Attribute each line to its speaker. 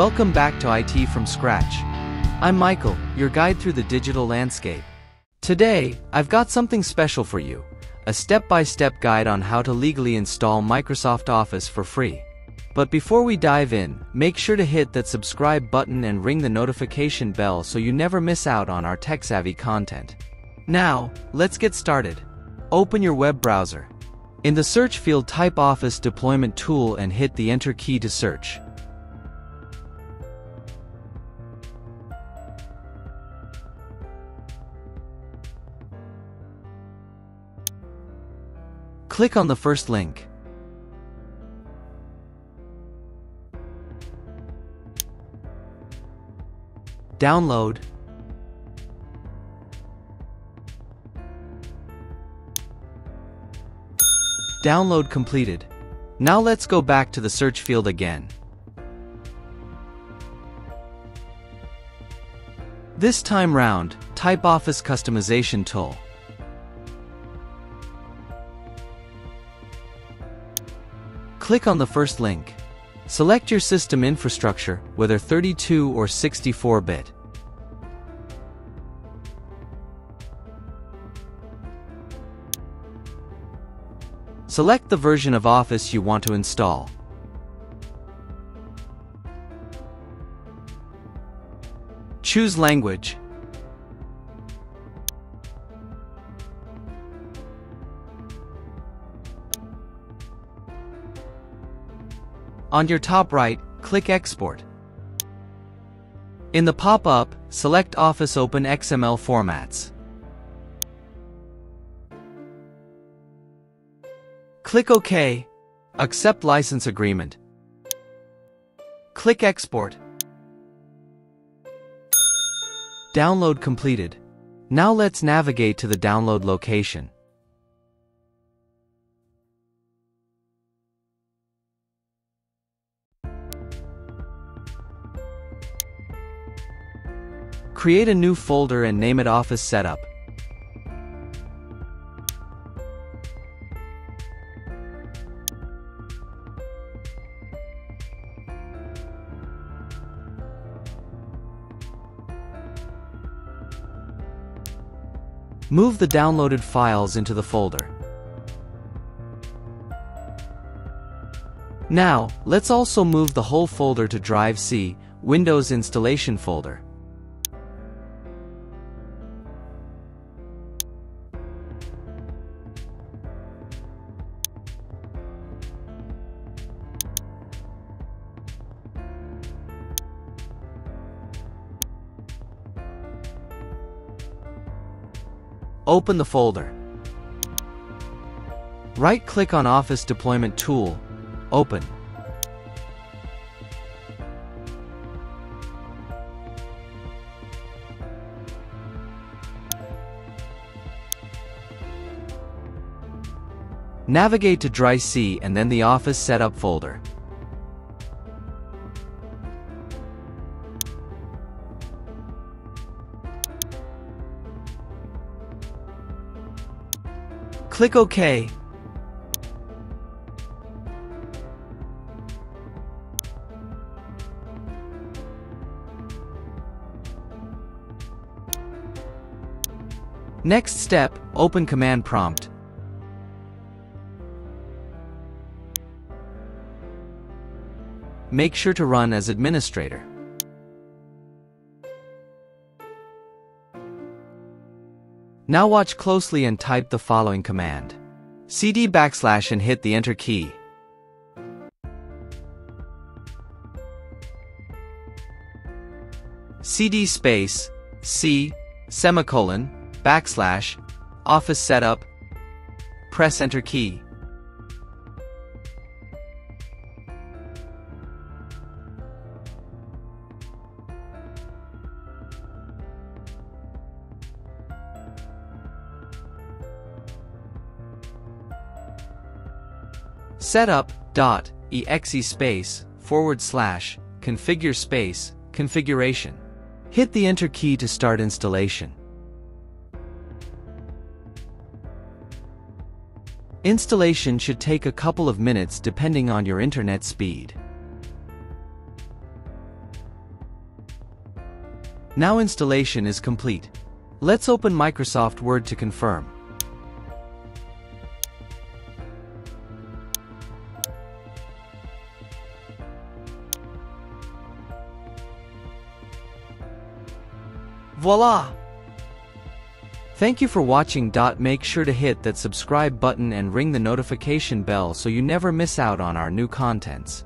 Speaker 1: Welcome back to IT from Scratch. I'm Michael, your guide through the digital landscape. Today, I've got something special for you a step by step guide on how to legally install Microsoft Office for free. But before we dive in, make sure to hit that subscribe button and ring the notification bell so you never miss out on our tech savvy content. Now, let's get started. Open your web browser. In the search field, type Office Deployment Tool and hit the Enter key to search. Click on the first link. Download. Download completed. Now let's go back to the search field again. This time round, type Office Customization Tool. Click on the first link. Select your system infrastructure, whether 32 or 64-bit. Select the version of Office you want to install. Choose language. On your top right, click Export. In the pop-up, select Office Open XML formats. Click OK. Accept license agreement. Click Export. Download completed. Now let's navigate to the download location. Create a new folder and name it Office Setup. Move the downloaded files into the folder. Now, let's also move the whole folder to Drive C, Windows Installation folder. Open the folder. Right-click on Office Deployment Tool, Open. Navigate to Drive C and then the Office Setup folder. Click OK. Next step, open command prompt. Make sure to run as administrator. Now watch closely and type the following command. cd backslash and hit the enter key. cd space, c, semicolon, backslash, office setup, press enter key. Setup dot exe space forward slash configure space configuration. Hit the enter key to start installation. Installation should take a couple of minutes depending on your internet speed. Now installation is complete. Let's open Microsoft Word to confirm. Voila! Thank you for watching. Make sure to hit that subscribe button and ring the notification bell so you never miss out on our new contents.